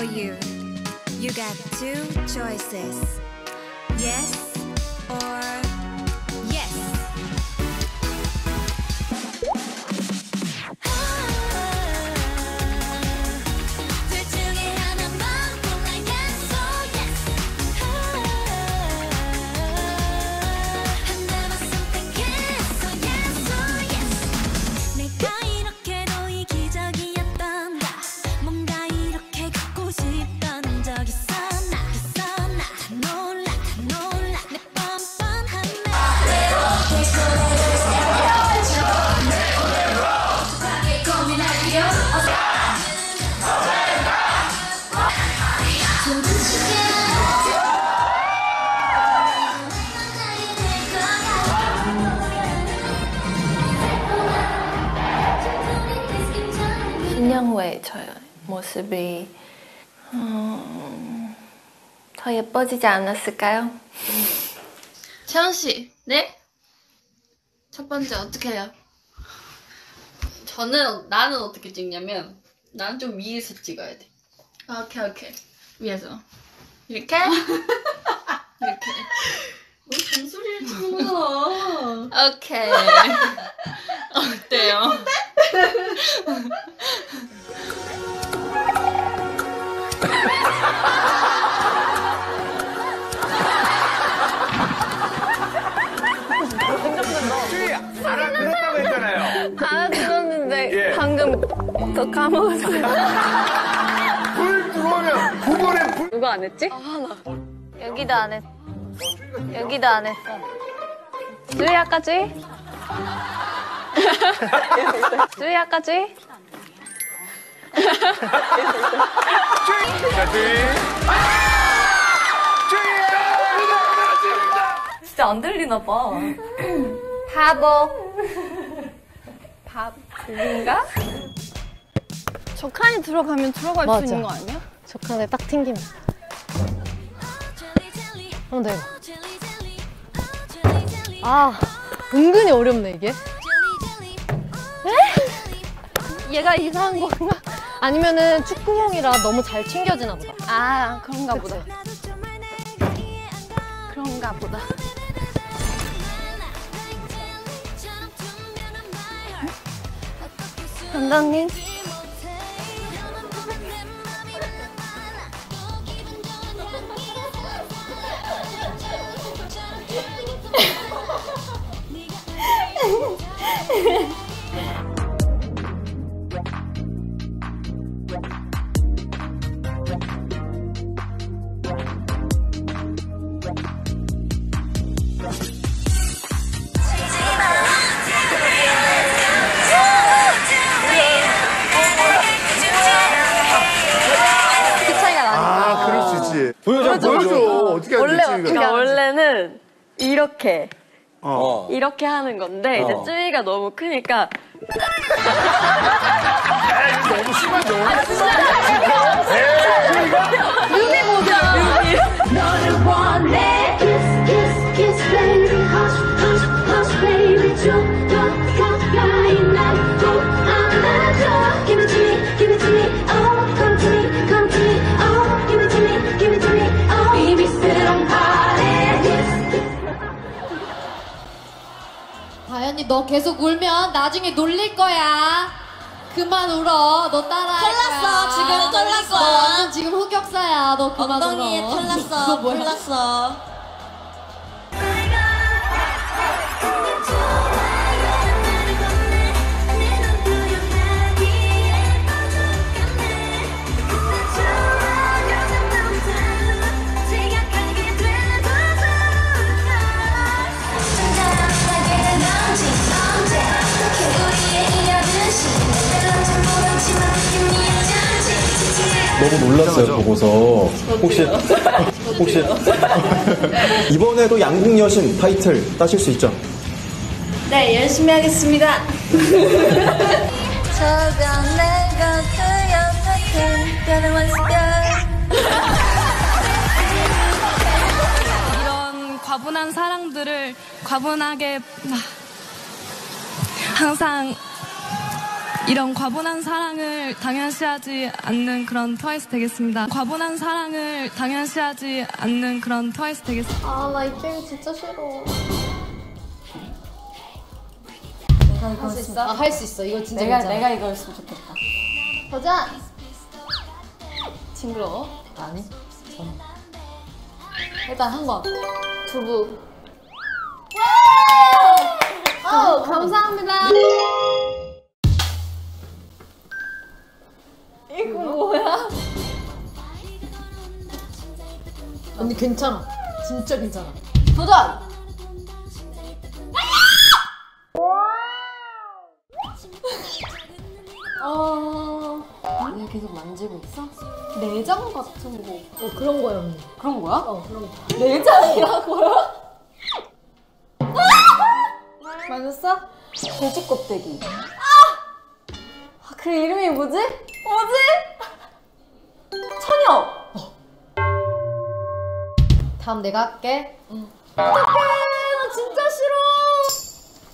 for you. You got two choices yes 모습이 음, 더 예뻐지지 않았을까요? 채원 씨, 네? 첫 번째 어떻게 해요? 저는 나는 어떻게 찍냐면 나는 좀 위에서 찍어야 돼. 아, 오케이 오케이 위에서 이렇게 이렇게. 뭐 잔소리를 치는 거잖아. 오케이. 어때요? 저 까먹었어요. 불 들어오면 구걸에 불. 누가 안 했지? 여기도 안 했. 여기도 안 했어. 주희야까지. 주희야까지. 자, 주인. 주인! 진짜 안 들리나 봐. 바보. 바보인가? 저 칸이 들어가면 들어갈 맞아. 수 있는 거 아니야? 저 칸에 딱 튕기면. 어, 네. 아, 은근히 어렵네, 이게. 얘가 이상한 건가? 아니면은 축구공이라 너무 잘 튕겨지나 보다. 아 그런가 보다. 그치? 그런가 보다. 감독님. 이렇게 어. 이렇게 하는 건데 어. 이제 쯔위가 너무 크니까 너무 심하죠? 너를 다현이 너 계속 울면 나중에 놀릴 거야. 그만 울어. 너 따라할 털났어. 지금 털났어. 너 완전 지금 흑역사야. 너 그만 엉덩이에 울어. 털났어. 털났어. 너무 놀랐어요 보고서. 혹시 혹시 이번에도 양궁 여신 타이틀 따실 수 있죠? 네, 열심히 하겠습니다. 내가 이런 과분한 사랑들을 과분하게 아, 항상 이런 과분한 사랑을 당연시하지 않는 그런 트와이스 되겠습니다. 과분한 사랑을 당연시하지 않는 그런 트와이스 되겠습니다. 아, 나 이 게임 진짜 싫어. 할수 있어? 아, 할 수 있어. 이거 진짜 내가 괜찮아. 내가 이거 했으면 좋겠다. 도전! 징그러워? 아니. 전. 일단 한 번. 두부. 괜찮아. 진짜 괜찮아. 도전! 어. 왜 계속 만지고 있어? 내장 같은 거. 어, 그런 거야, 언니. 그런 거야? 어, 그런 거. 내장이라고요? 맞았어? 돼지 껍데기. 아! 그 이름이 뭐지? 뭐지? 다음 내가 할게. 어떡해! 나 진짜 싫어!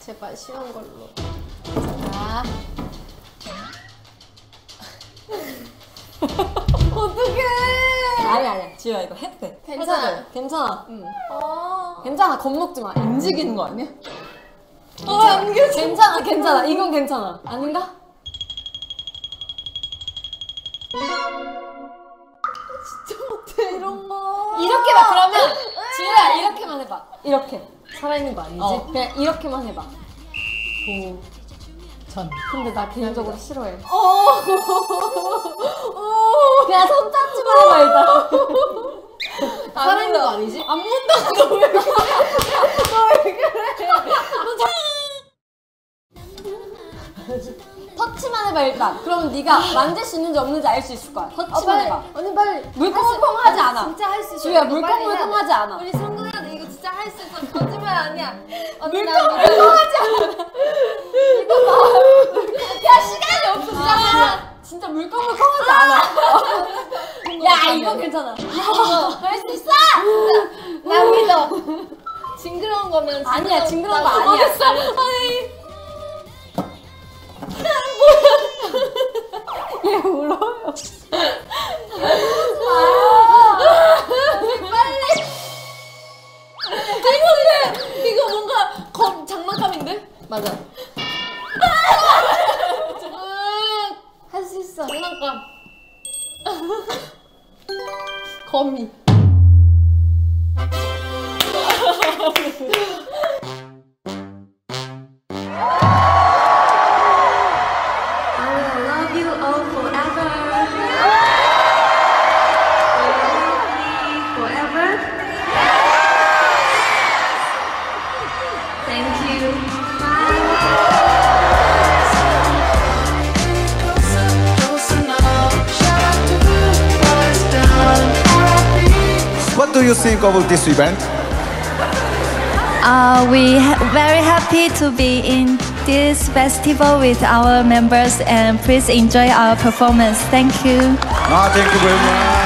제발 쉬운 걸로. 자. 어떡해! 아니, 아니야. 지효야, 이거 해도 돼. 괜찮아. 해도 돼. 괜찮아. 응. 괜찮아. 겁먹지 마. 움직이는 거 아니야? 어, 안 괜찮아, 괜찮아. 이건 괜찮아. 아닌가? 진짜 못해, 이런 거. 이렇게 봐, 그러면. 지효야, 이렇게만 해봐. 이렇게. 살아있는 거 아니지? 어, 그냥 이렇게만 해봐. 전. 근데 나 개인적으로 싫어해. 어. 그냥 손 잡지만 해봐, 일단. 살아있는 거 아니지? 안 문다고 너왜 그래? 너왜 그래? 터치만 해봐 일단. 그러면 네가 만질 수 있는지 없는지 알 수 있을 거야. 터치만 해봐. 언니 빨리. 물컹물컹 하지 않아. 진짜 할 수 있어. 해야 돼. 물컹물컹 하지 않아. 우리 돼. 이거 진짜 할 수 있어. 거짓말 아니야. 언니 물컹물컹 하지 않아. 이거 봐. 야 시간이 없어. 진짜 진짜 물컹물컹하지 않아. 야 이거 괜찮아. 할 수 있어. 나 믿어. 징그러운 거면 아니야 징그러운- 징그러운 거나 아니야. 아니. 얘 울어요. 이거 이거 뭔가 검 장난감인데? 맞아. 할 수 있어. 장난감. 거미. You think about this event? Uh, we ha- very happy to be in this festival with our members and please enjoy our performance. Thank you. Ah, thank you very much.